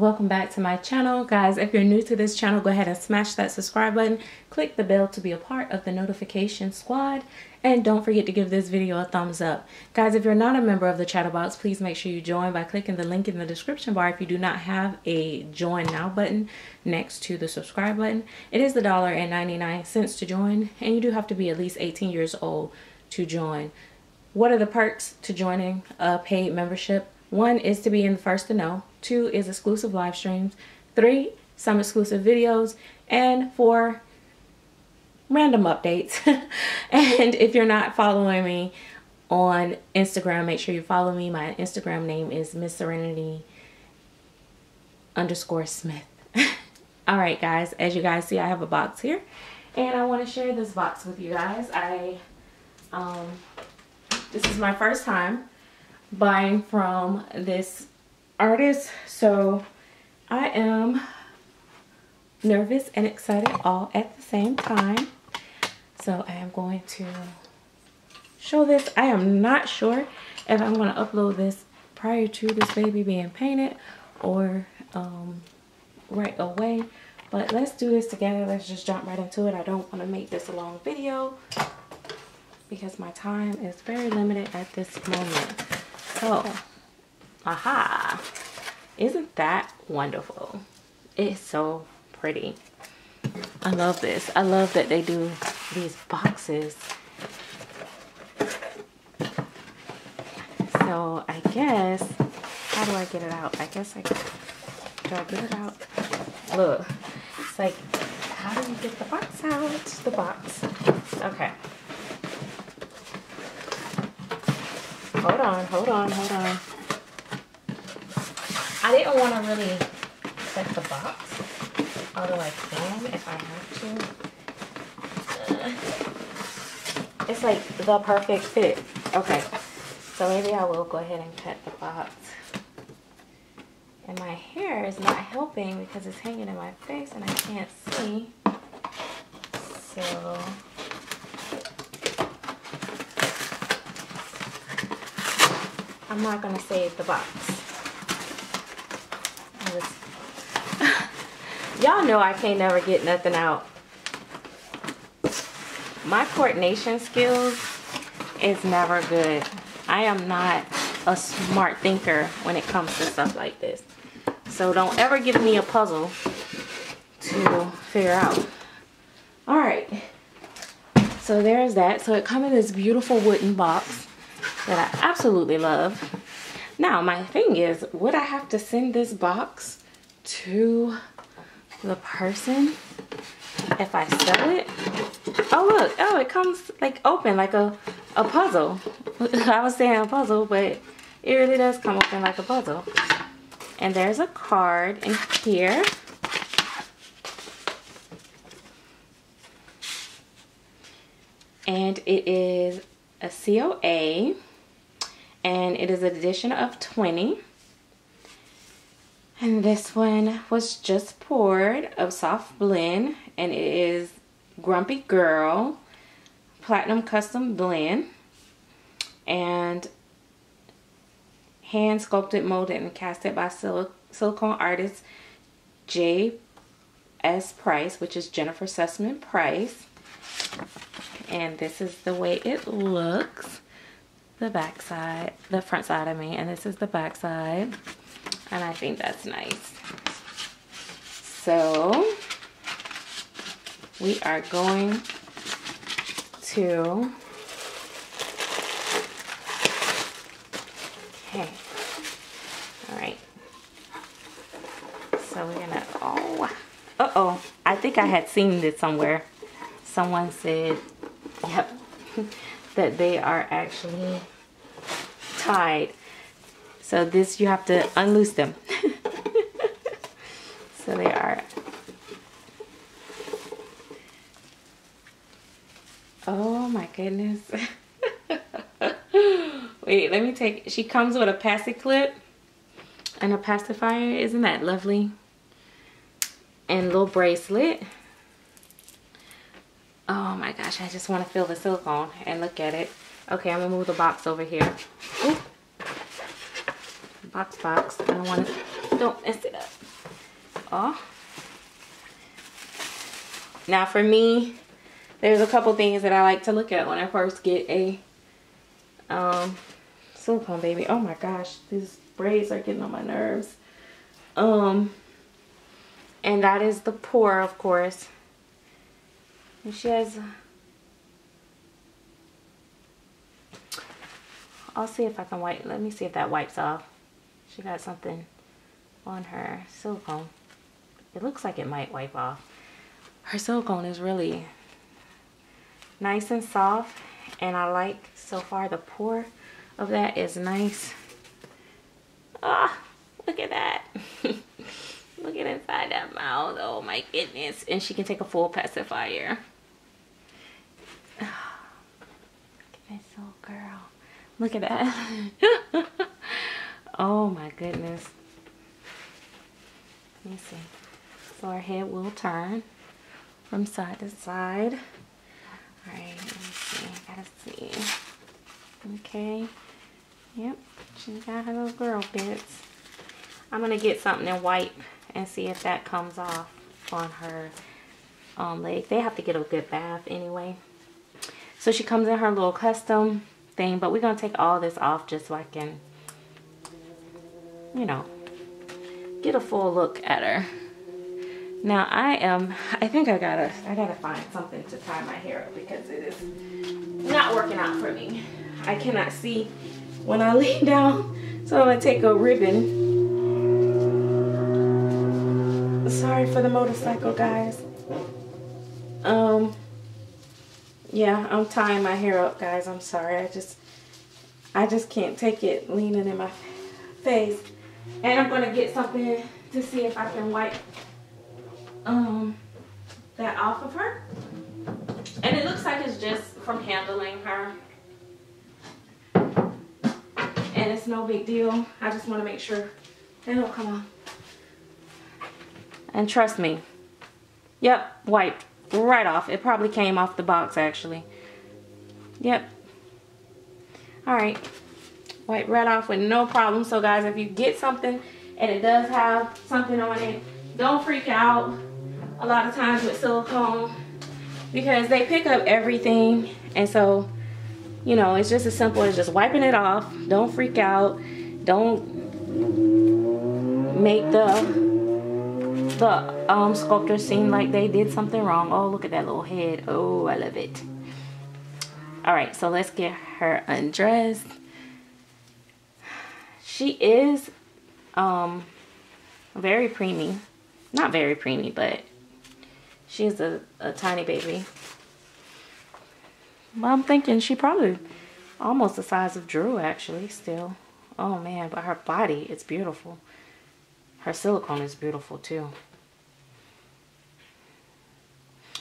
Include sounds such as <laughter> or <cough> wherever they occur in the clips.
Welcome back to my channel. Guys, if you're new to this channel, go ahead and smash that subscribe button. Click the bell to be a part of the notification squad. And don't forget to give this video a thumbs up. Guys, if you're not a member of the Chatterbox, please make sure you join by clicking the link in the description bar if you do not have a join now button next to the subscribe button. It is the dollar and 99 cents to join and you do have to be at least 18 years old to join. What are the perks to joining a paid membership? One is to be in the first to know. Two is exclusive live streams. Three, some exclusive videos. And four, random updates. <laughs> and if you're not following me on Instagram, make sure you follow me. My Instagram name is Miss Serenity underscore Smith. <laughs> All right, guys, as you guys see, I have a box here. And I want to share this box with you guys. I, um, this is my first time buying from this artist. So I am nervous and excited all at the same time. So I am going to show this. I am not sure if I'm going to upload this prior to this baby being painted or um, right away. But let's do this together. Let's just jump right into it. I don't want to make this a long video because my time is very limited at this moment. So, aha. Isn't that wonderful? It's so pretty. I love this. I love that they do these boxes. So I guess, how do I get it out? I guess I, do I get it out? Look, it's like, how do you get the box out? The box. Okay. Hold on, hold on, hold on. I didn't want to really set the box, although I can if I have to. Uh, it's like the perfect fit. Okay, so maybe I will go ahead and cut the box. And my hair is not helping because it's hanging in my face and I can't see. So I'm not going to save the box. <laughs> Y'all know I can't never get nothing out. My coordination skills is never good. I am not a smart thinker when it comes to stuff like this. So don't ever give me a puzzle to figure out. Alright. So there's that. So it comes in this beautiful wooden box that I absolutely love. Now, my thing is, would I have to send this box to the person if I sell it? Oh, look. Oh, it comes like open, like a, a puzzle. <laughs> I was saying a puzzle, but it really does come open like a puzzle. And there's a card in here. And it is a COA and it is an edition of 20 and this one was just poured of soft blend and it is grumpy girl platinum custom blend and hand sculpted molded and casted by sil silicone artist J S Price which is Jennifer Sussman Price. And this is the way it looks the back side, the front side I mean, and this is the back side. And I think that's nice. So we are going to okay all right so we're gonna oh uh-oh i think i had seen this somewhere someone said <laughs> yep that they are actually tied. So this, you have to unloose them. <laughs> so they are. Oh my goodness. <laughs> Wait, let me take, she comes with a passy clip and a pacifier. Isn't that lovely? And little bracelet. Oh my gosh, I just want to feel the silicone and look at it. Okay, I'm gonna move the box over here. Ooh. Box, box. I don't want to don't mess it up. Oh. Now for me, there's a couple things that I like to look at when I first get a um, silicone baby. Oh my gosh, these braids are getting on my nerves. Um, and that is the pour, of course. And she has I'll see if I can wipe. Let me see if that wipes off. She got something on her silicone. It looks like it might wipe off. Her silicone is really nice and soft. And I like so far the pour of that is nice. Ah, look at that. <laughs> look at inside that mouth. Oh my goodness. And she can take a full pacifier. look at this little girl. Look at that. <laughs> oh my goodness. Let me see. So our head will turn from side to side. Alright, let me see. I gotta see. Okay. Yep, she's got her little girl bits. I'm gonna get something and wipe and see if that comes off on her um, leg. They have to get a good bath anyway. So she comes in her little custom thing, but we're going to take all this off just so I can, you know, get a full look at her. Now I am, I think I gotta, I gotta find something to tie my hair up because it is not working out for me. I cannot see when I <laughs> lay down, so I'm gonna take a ribbon. Sorry for the motorcycle, guys. Um, yeah, I'm tying my hair up, guys. I'm sorry. I just, I just can't take it leaning in my face. And I'm going to get something to see if I can wipe um, that off of her. And it looks like it's just from handling her. And it's no big deal. I just want to make sure they don't come off. And trust me. Yep, wiped right off. It probably came off the box actually. Yep. Alright. Wipe right off with no problem. So guys, if you get something and it does have something on it, don't freak out a lot of times with silicone because they pick up everything and so you know it's just as simple as just wiping it off don't freak out don't make the the um, sculptor seemed like they did something wrong. Oh, look at that little head. Oh, I love it. All right, so let's get her undressed. She is um, very preemie. Not very preemie, but she's a, a tiny baby. Well, I'm thinking she probably almost the size of Drew, actually, still. Oh, man, but her body is beautiful. Her silicone is beautiful, too.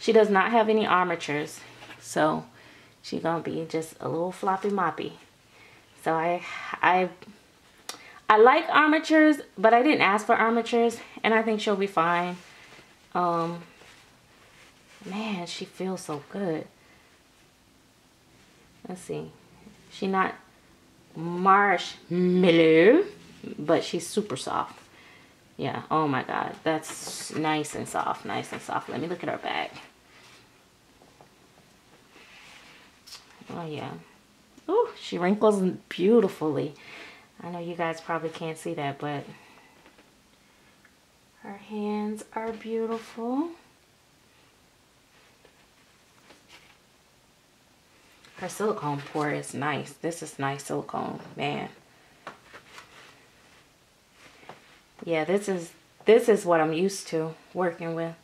She does not have any armatures. So she's to be just a little floppy moppy. So I, I, I like armatures, but I didn't ask for armatures. And I think she'll be fine. Um, man, she feels so good. Let's see. She not marshmallow, but she's super soft. Yeah, oh my god, that's nice and soft, nice and soft. Let me look at her back. Oh, yeah. Oh, she wrinkles beautifully. I know you guys probably can't see that, but her hands are beautiful. Her silicone pour is nice. This is nice silicone, man. Yeah, this is this is what I'm used to working with.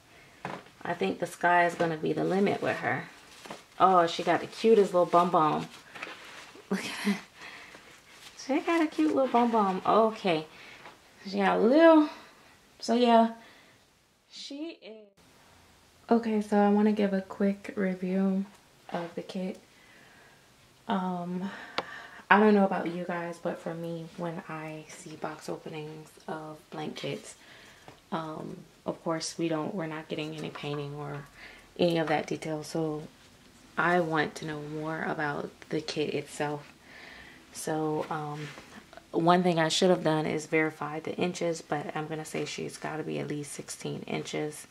I think the sky is going to be the limit with her. Oh, she got the cutest little bum bum. Look at that. She got a cute little bum bum. Okay. She got a little. So yeah, she is. Okay, so I want to give a quick review of the kit. Um, I don't know about you guys, but for me, when I see box openings of blank kits, um, of course we don't, we're not getting any painting or any of that detail. So I want to know more about the kit itself. So um, one thing I should have done is verify the inches, but I'm going to say she's got to be at least 16 inches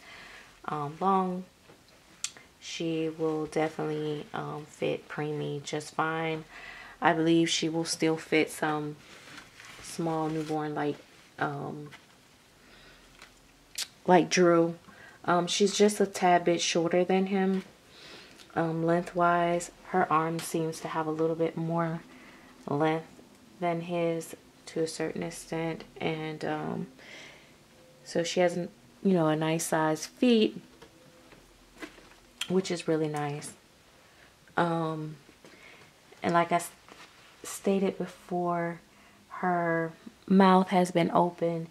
um, long. She will definitely um, fit preemie just fine. I believe she will still fit some small newborn like um, like Drew. Um, she's just a tad bit shorter than him um, lengthwise. Her arm seems to have a little bit more length than his to a certain extent. And um, so she has, you know, a nice size feet, which is really nice. Um, and like I stated before, her mouth has been open.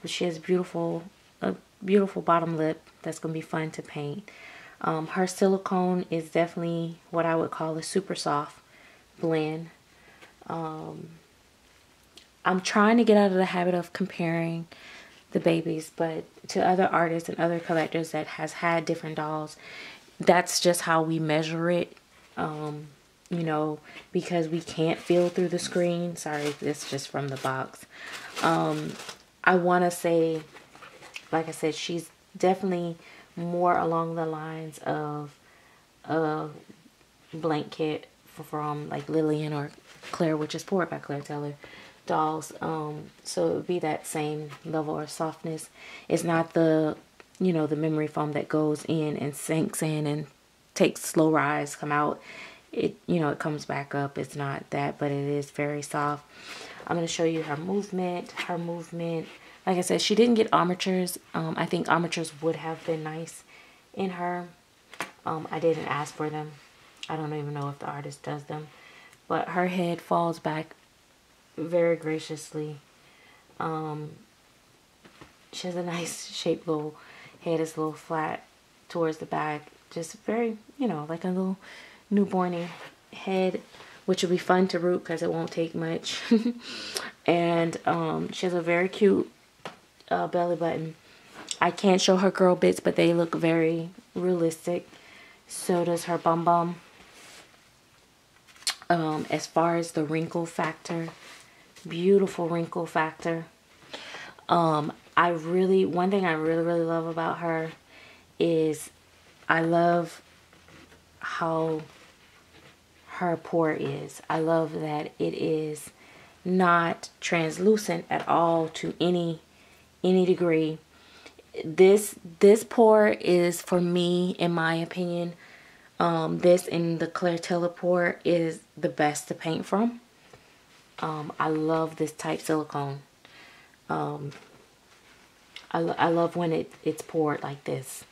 But she has beautiful, a beautiful bottom lip that's going to be fun to paint. Um, her silicone is definitely what I would call a super soft blend. Um, I'm trying to get out of the habit of comparing the babies, but to other artists and other collectors that has had different dolls, that's just how we measure it. Um, you know, because we can't feel through the screen. Sorry, this just from the box. Um, I want to say, like I said, she's definitely more along the lines of a blank kit from like Lillian or Claire, which is poured by Claire Taylor dolls. Um, so it would be that same level of softness. It's not the, you know, the memory foam that goes in and sinks in and takes slow rise, come out. It, you know, it comes back up. It's not that, but it is very soft. I'm going to show you her movement. Her movement, like I said, she didn't get armatures. Um, I think armatures would have been nice in her. Um, I didn't ask for them. I don't even know if the artist does them. But her head falls back very graciously. Um, she has a nice shaped little head. It's a little flat towards the back. Just very, you know, like a little newborny head, which will be fun to root because it won't take much. <laughs> and um, she has a very cute uh, belly button. I can't show her girl bits, but they look very realistic. So does her bum bum. Um, as far as the wrinkle factor, beautiful wrinkle factor. Um, I really, one thing I really, really love about her is I love how her pour is. I love that it is not translucent at all to any any degree. This this pour is for me, in my opinion, um, this in the Claire Taylor pour is the best to paint from. Um, I love this type silicone. Um, I, I love when it, it's poured like this.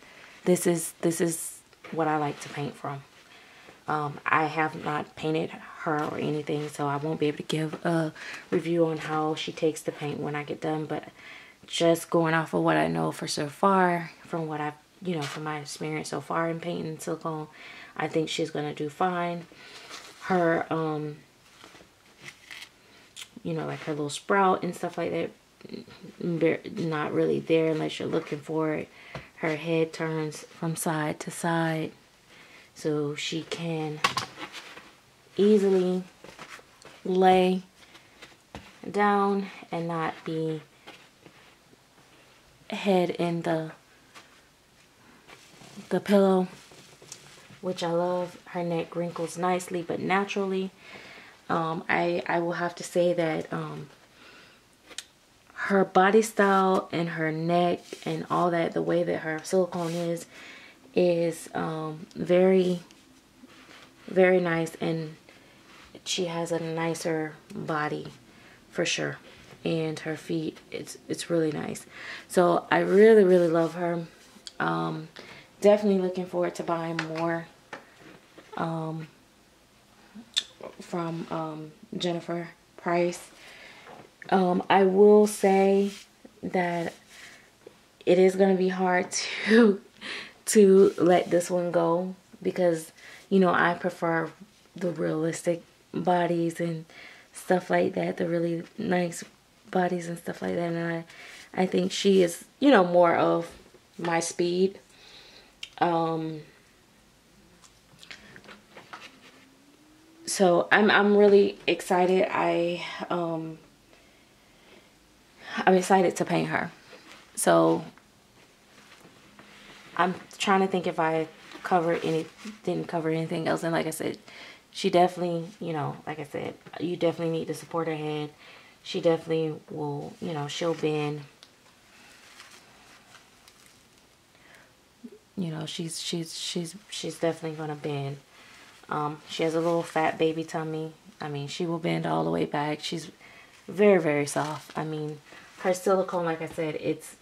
This is, this is what I like to paint from. Um, I have not painted her or anything, so I won't be able to give a review on how she takes the paint when I get done, but just going off of what I know for so far, from what I've, you know, from my experience so far in painting silicone, I think she's going to do fine. Her, um, you know, like her little sprout and stuff like that, not really there unless you're looking for it. Her head turns from side to side so she can easily lay down and not be head in the the pillow which I love her neck wrinkles nicely but naturally um, I, I will have to say that um, her body style and her neck and all that, the way that her silicone is, is um, very, very nice. And she has a nicer body for sure. And her feet, it's, it's really nice. So I really, really love her. Um, definitely looking forward to buying more. Um, from um, Jennifer Price. Um, I will say that it is going to be hard <laughs> to to let this one go because you know I prefer the realistic bodies and stuff like that, the really nice bodies and stuff like that. And I, I think she is, you know, more of my speed. Um, so I'm I'm really excited. I um I'm excited to paint her. So I'm trying to think if I covered any, didn't cover anything else. And like I said, she definitely, you know, like I said, you definitely need to support her head. She definitely will, you know, she'll bend. You know, she's, she's, she's, she's definitely going to bend. Um, she has a little fat baby tummy. I mean, she will bend all the way back. She's very, very soft. I mean, her silicone, like I said, it's,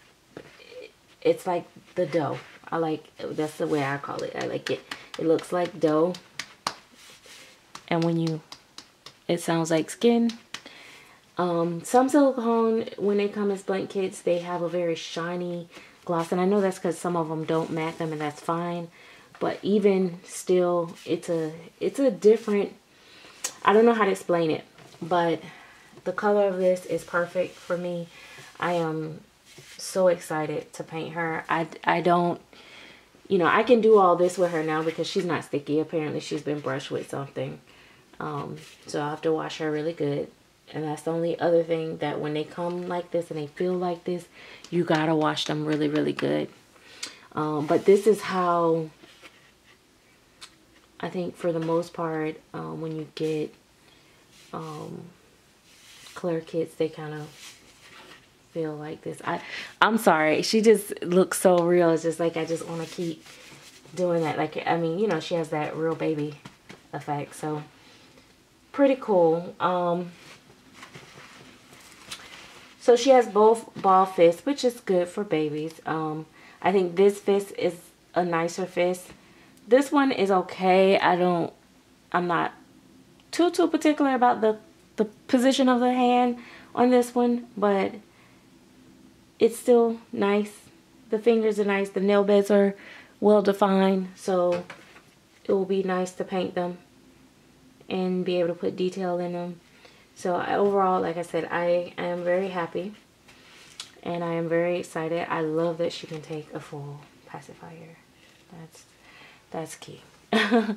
it's like the dough. I like, that's the way I call it. I like it. It looks like dough. And when you, it sounds like skin. Um, some silicone, when they come as blank kits, they have a very shiny gloss. And I know that's because some of them don't matte them and that's fine. But even still, it's a, it's a different, I don't know how to explain it. But the color of this is perfect for me. I am so excited to paint her. I, I don't you know, I can do all this with her now because she's not sticky. Apparently she's been brushed with something. Um, so I have to wash her really good. And that's the only other thing that when they come like this and they feel like this, you gotta wash them really, really good. Um, but this is how, I think for the most part, um, when you get um, Claire kits, they kind of feel like this. I, I'm sorry. She just looks so real. It's just like I just want to keep doing that. Like, I mean, you know, she has that real baby effect. So, pretty cool. Um, so she has both ball fists, which is good for babies. Um, I think this fist is a nicer fist. This one is okay. I don't, I'm not too, too particular about the, the position of the hand on this one, but it's still nice. The fingers are nice. The nail beds are well defined. So it will be nice to paint them and be able to put detail in them. So I, overall, like I said, I am very happy and I am very excited. I love that she can take a full pacifier. That's that's key. <laughs>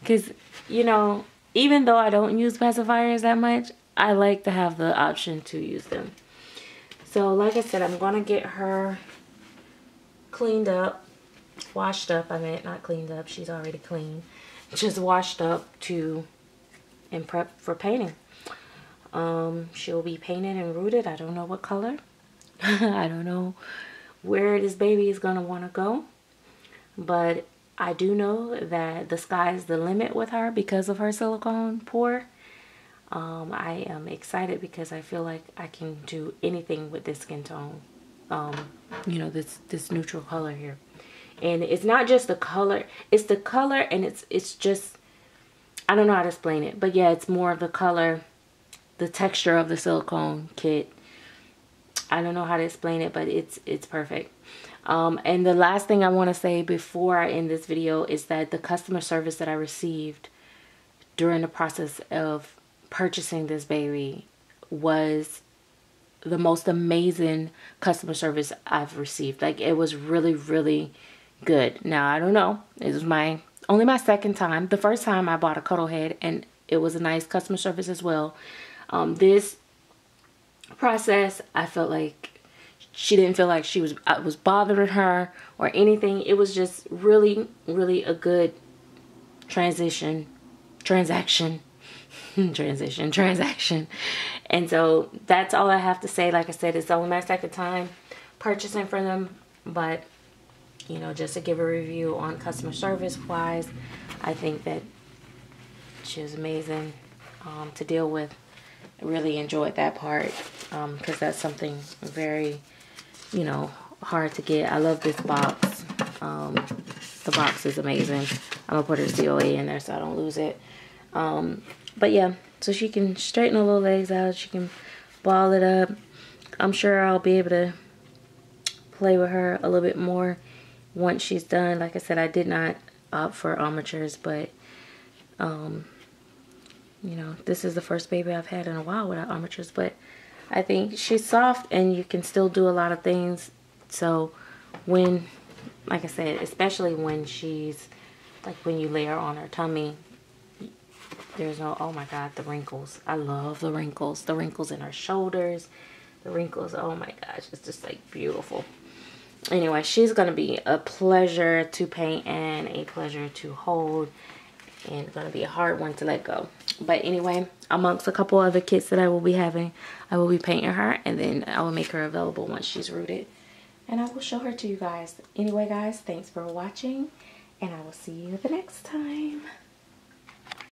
Because, you know, even though I don't use pacifiers that much, I like to have the option to use them. So like I said, I'm going to get her cleaned up, washed up. I mean, not cleaned up. She's already clean. Just washed up to and prep for painting. Um, she'll be painted and rooted. I don't know what color. <laughs> I don't know where this baby is going to want to go. But I do know that the sky is the limit with her because of her silicone pour. Um, I am excited because I feel like I can do anything with this skin tone. Um, you know, this, this neutral color here. And it's not just the color, it's the color and it's, it's just, I don't know how to explain it. But yeah, it's more of the color, the texture of the silicone kit. I don't know how to explain it, but it's, it's perfect. Um, and the last thing I want to say before I end this video is that the customer service that I received during the process of purchasing this baby was the most amazing customer service I've received. Like it was really, really good. Now I don't know. It was my only my second time. The first time I bought a cuddle head and it was a nice customer service as well. Um, this process, I felt like she didn't feel like she was I was bothering her or anything. It was just really, really a good transition, transaction <laughs> transition transaction. And so that's all I have to say. Like I said it's only my second time purchasing from them but you know just to give a review on customer service wise I think that she was amazing um, to deal with I really enjoyed that part because um, that's something very you know hard to get I love this box um, the box is amazing I'm gonna put her COA in there so I don't lose it um, but yeah, so she can straighten her little legs out. She can ball it up. I'm sure I'll be able to play with her a little bit more once she's done. Like I said, I did not opt for armatures, but um, you know, this is the first baby I've had in a while without armatures, but I think she's soft and you can still do a lot of things. So when, like I said, especially when she's, like when you lay her on her tummy, there's no, oh my God, the wrinkles. I love the wrinkles. The wrinkles in her shoulders, the wrinkles. Oh my gosh, it's just like beautiful. Anyway, she's going to be a pleasure to paint and a pleasure to hold and going to be a hard one to let go. But anyway, amongst a couple other kits that I will be having, I will be painting her and then I will make her available once she's rooted. And I will show her to you guys. Anyway, guys, thanks for watching and I will see you the next time.